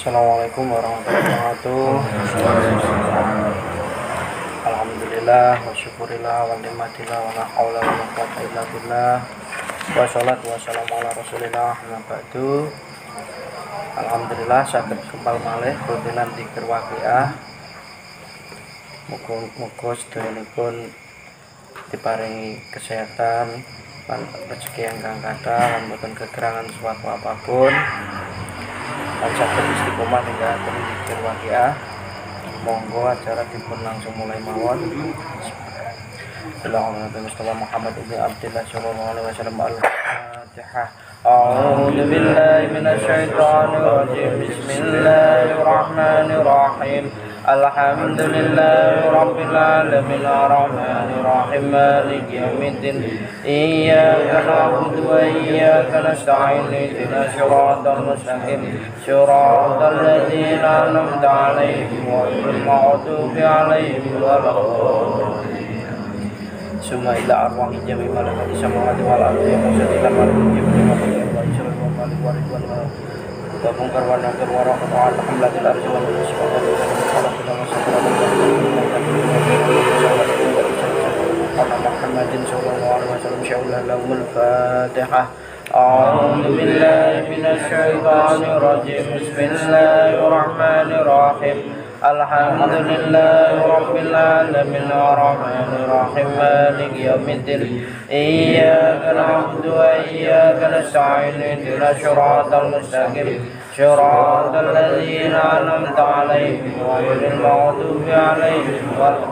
Assalamualaikum warahmatullahi wabarakatuh. Alhamdulillah wa syukurillah wa nikmatillah wa la haula wa la illa billah. Wa salatu wa salamu ala Rasulillah wa ba'du. Alhamdulillah saged kembal malih rutin zikir waqiah. Muga-muga sedayanipun diparingi kesehatan lan rezeki yang kathah lan boten kekurangan suatu apa pun lan saged istiqomah ninggalken zikir waqiah monggo acara dipun langsung mulai mawon Bismillahirrahmanirrahim Mustafa Muhammad ibn Abdullah sallallahu alaihi wasallam al-Fatihah أعوذ بالله من الشيطان الرجيم بسم الله الرحمن الرحيم الحمد لله رب العالمين الرحمن الرحيم مالك يوم الدين إياك نعبد وإياك نستعين اهدنا الصراط المستقيم صراط الذين أنعمت عليهم غير المغضوب عليهم ولا ثم إلى أرواح جميع ملائكة السماوات والأرض ومسجد إلى ملائكة جميع وإسرائيل ومالك ورضوان ومنكر ونكر ورحمة وعلى حملة الأرض والنسبة محمد صلى الله عليه وسلم. شاء لهم الفاتحة أعوذ بالله من الشيطان الرجيم. بسم الله الرحمن الرحيم. الحمد لله رب العالمين. الرحمن الرحيم. مالك يوم الدين. إياك نعبد وإياك نستعين. اهدنا الصراط المستقيم. صراط الذين أنعمت عليهم غير المغضوب عليهم ولا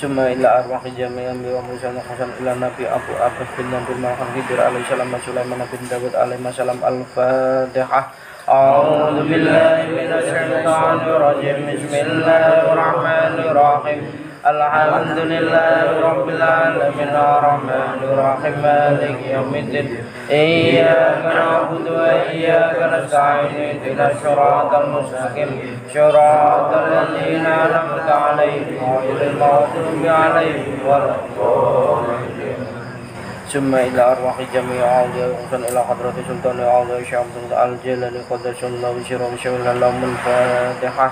ثم إلى أرواح جميع الأنبياء ومرسلين حسن إلى النبي أبو أبس بن نبي الملك خضر عليه السلام وسليمان بن داود عليه السلام الفاتحة أعوذ بالله من الشيطان الرجيم بسم الله الرحمن الرحيم الحمد لله رب العالمين الرحمن الرحيم مالك يوم الدين. إياك نعبد وإياك نستعين اهدنا الصراط المستقيم. صراط الذين أنعمت عليهم غير المغضوب عليهم ولا ثم إلى أرواح جميع أولياء وصل إلى حضرة سلطان أولياء شعب الجلال قدس الله سره وشغل لهم الفاتحة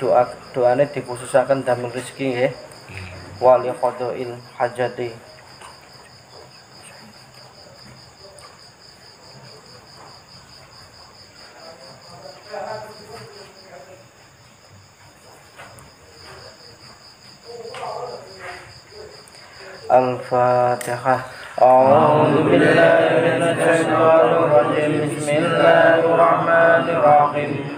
doa doane dikhususaken damel rezeki nggih wali qadail hajati الفاتحة أعوذ بالله من الشيطان الرجيم بسم الله الرحمن الرحيم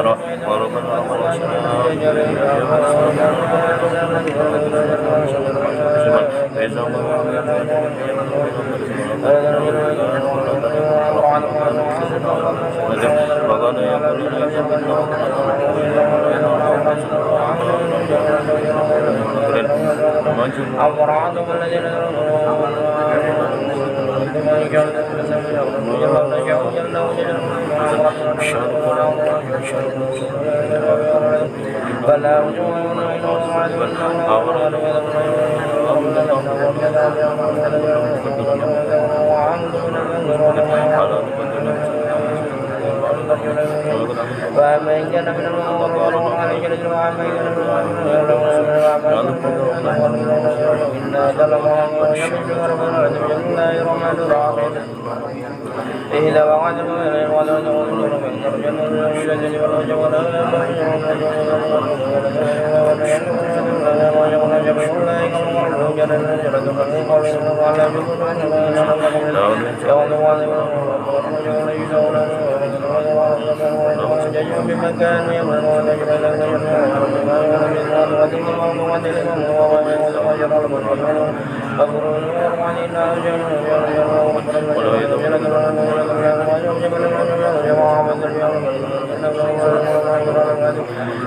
وبقى أمرادهم الذين فلا فمن كان من المغرور وعلى جل وعما إنا ظلموا ويمشي وربنا بسم الله الرحمن الرحيم إذا وقعت المؤمنين ولا تقولون من الجنة والشجر والوجه بمكان يمنون وكان يوم يقوم ما ننجر ما نجر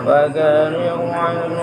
ما إذا وعد أولئك ثم إنكم أيضا يلاقون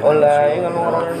Ola, ingat mengenai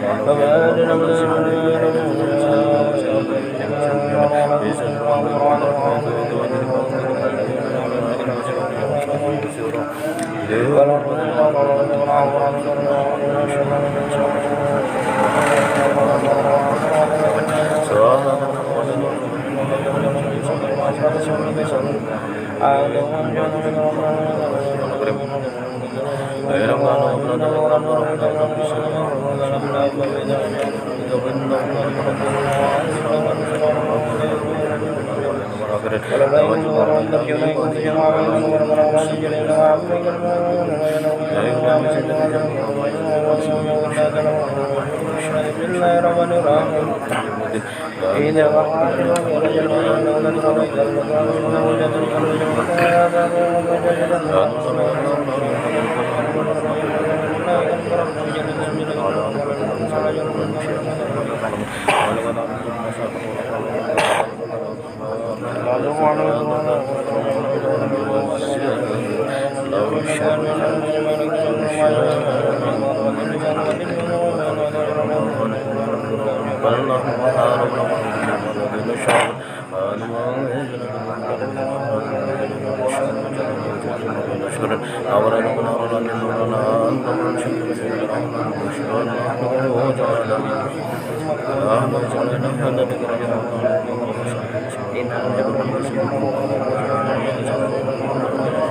فما Bismillahirrahmanirrahim. حين وقعت الوحي رجل من قضيت المكان انه جد الامر وكان وجد لو شاء الله పరమేశ్వర అవరణ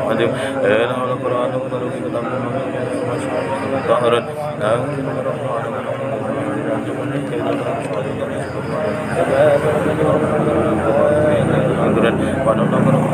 అది ఏనాడు పురాణం పన్నెండు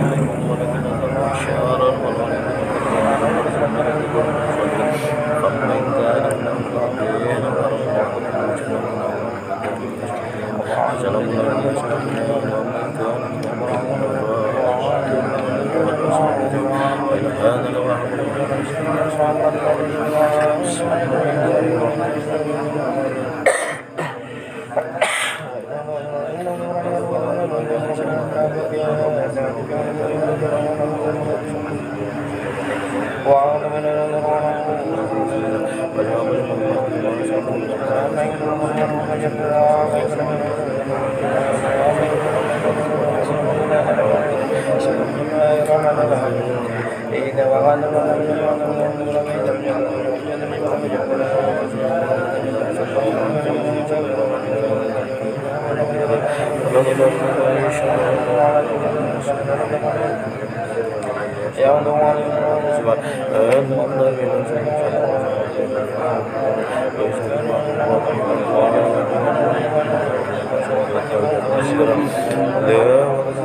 Gracias. Thank.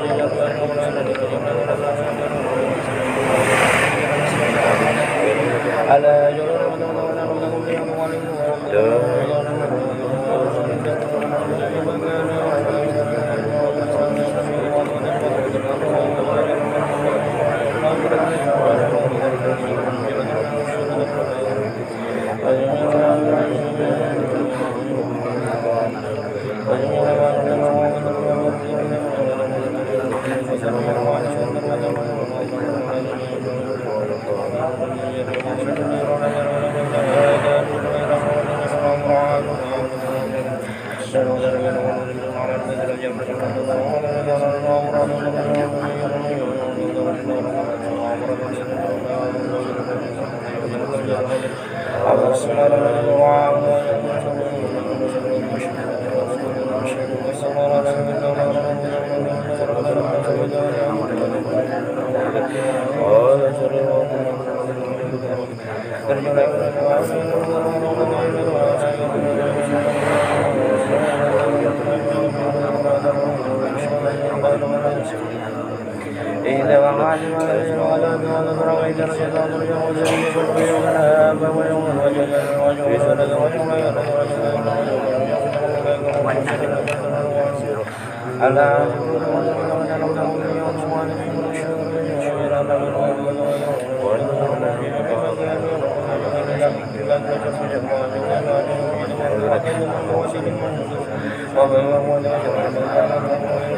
Gracias. إذا وقعت الملائكة على أدوار البراء إذا الشيطان يوم الجميع يشرب يوم الآب ويوم الوجه ويوم الوجه ويوم الوجه ألا ومن هو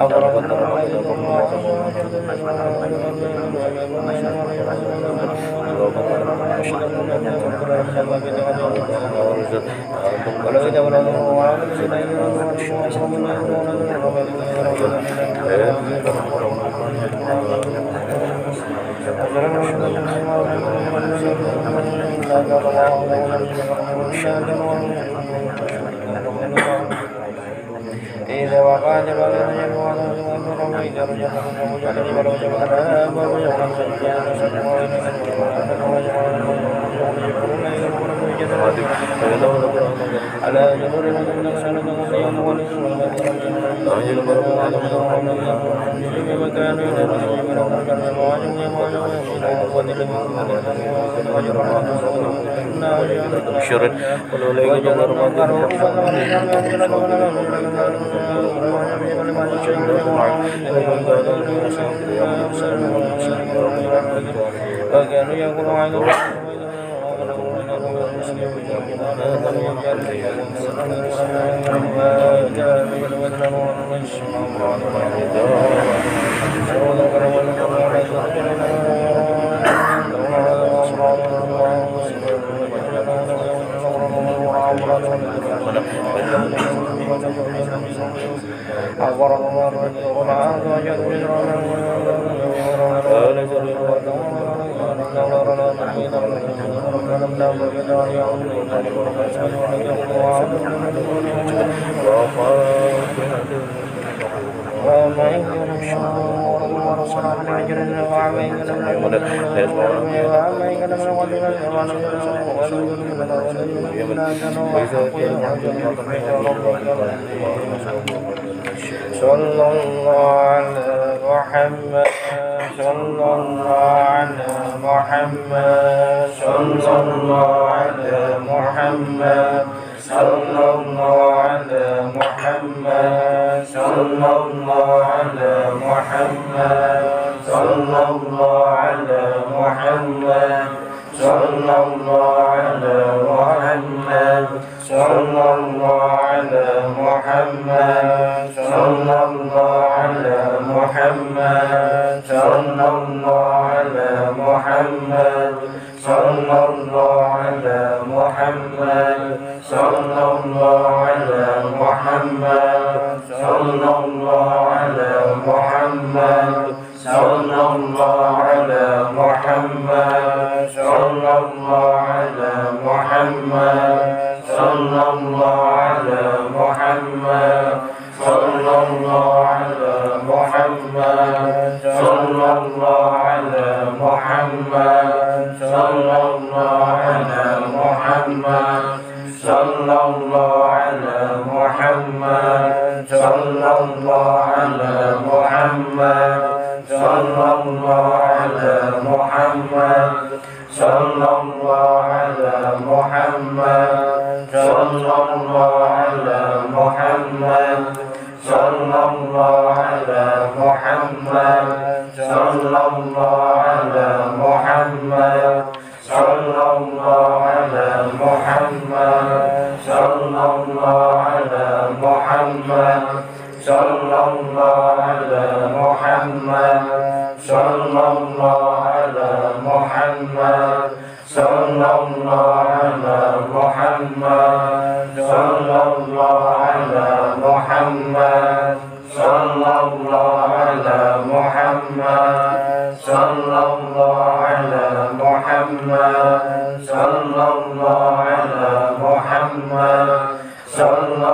أو ضربت رحمتكم ولو دولوا وعلى إذا وقال وجعل أنتم شر قل أولئك جل ربك وكانوا يقولون عن Thank you. أخبر الله الرجل ومعاذ وجد بجرا قال جرير وقال صلى الله على محمد. صلى الله على محمد صلى الله على محمد صلى الله على محمد صلى الله على محمد صلى الله على محمد صلى الله على محمد صلى الله على محمد صلى الله على محمد صلى الله على محمد صلى الله على محمد صلى الله على محمد صلى الله على محمد صلى الله على محمد صلى الله محمد صلى الله على محمد صلى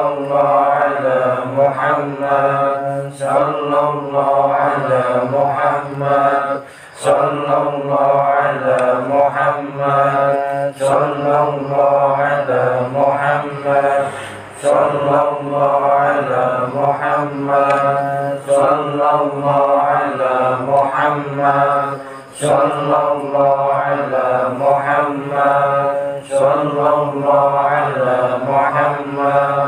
الله على محمد صلى الله على محمد صلى الله على محمد صلى الله على محمد صلى الله على محمد صلى الله على محمد صلى الله على محمد صلى الله على محمد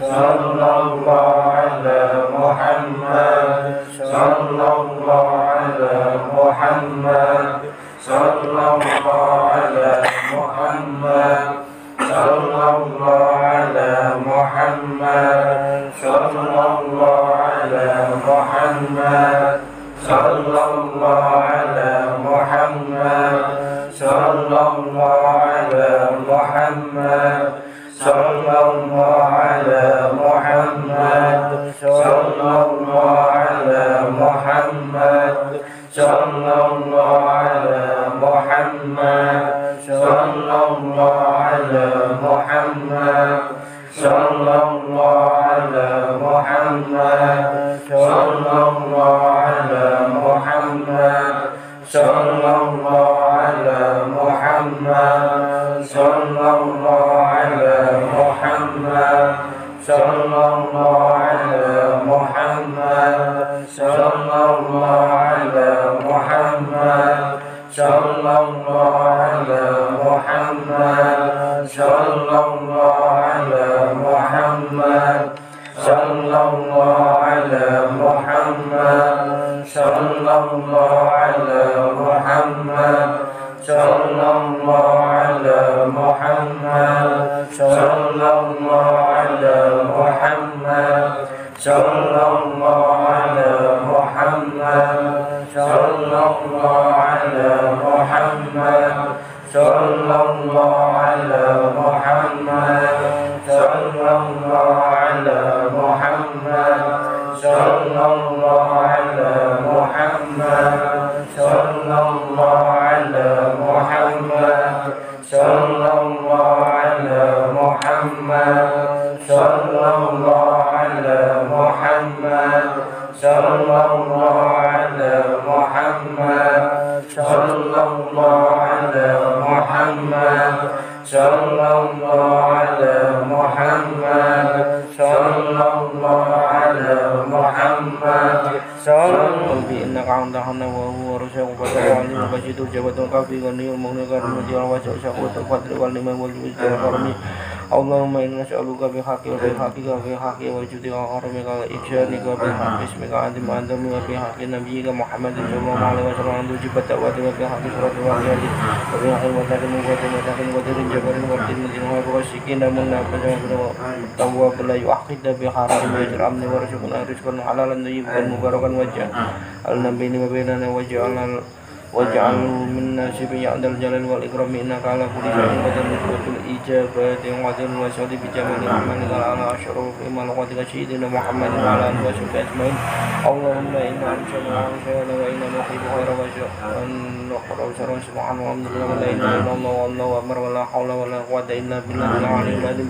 Sallallahu Shalom صلى الله على محمد صلى الله jabat kafi gani al-mughni karmi wajah syaku terfadri wal liman wal jubis jiwal karmi Allahumma inna sya'aluka bihaqi wa bihaqi wa bihaqi wa judi wa karmi ka iksyani ka bihaqi ismika wa nabi ka Muhammadin sallallahu alaihi wa sallam andu jibat ta'wati wa bihaqi surat wa bihaqi wa bihaqi wa takim wa takim wa takim wa jabarin wa takim wa takim wa takim wa takim wa takim wa takim la yu'aqid biharam wa yajramni wa mubarakan wajah al-nabini wa bainana wajah واجعله من ناسب يا ذا الجلال والإكرام إنك على كل شيء قدير نسبة الإجابات وقدر وسعد بجمال رحمتك على أشرف ملقاتك سيدنا محمد وعلى آله وصحبه أجمعين اللهم إنا نشهد ونشهد وإنا نحب خير وأن نقرأ شر سبحان والحمد لله ولا إله إلا الله والله أكبر ولا حول ولا قوة إلا بالله العلي العظيم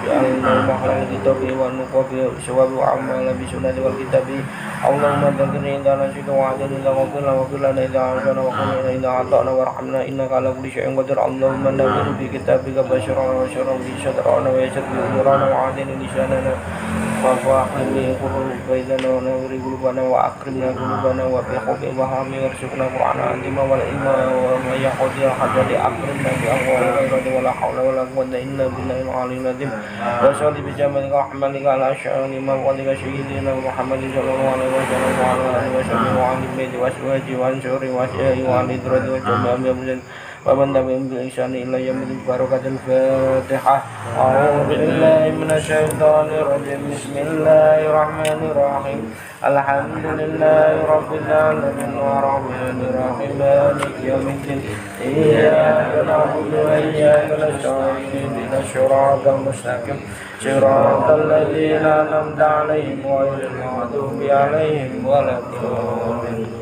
واجعلنا مخرج الكتاب والنقاب سواب وعمل بسنة والكتاب اللهم ذكرني اذا نسيت وعدني اذا غفرنا واغفر لنا اذا عافانا وقنا اذا اعطانا وارحمنا انك على كل شيء قدير اللهم نور في كتابك بشرنا وشرا في صدرنا ويسر في امورنا وعدني لساننا وفاحمي قلوب بيننا ونور قلوبنا واكرمنا قلوبنا وبحب وهامي وارزقنا قرآن عظيما والإيمان وما يقضي حتى أكرمنا بأموال غير ولا حول ولا قوة إلا بالله العلي العظيم وصل بجمالك ورحمتك على شأن موالك سيدنا محمد صلى الله عليه وسلم وعلى آله وصحبه وعلى البيت وأزواجه وأنصاره وأشيائه وعلى الدرجة وجميع أمر ومن تبعهم بإحسان إلى يوم الدين بركة الفاتحة. أعوذ بالله من الشيطان الرجيم. بسم الله الرحمن الرحيم. الحمد لله رب العالمين الرحمن الرحيم. مالك يوم الدين. إياك نعبد وإياك نستعين. اهدنا الصراط المستقيم. صراط الذين أنعمت عليهم غير المغضوب عليهم ولا الضالين.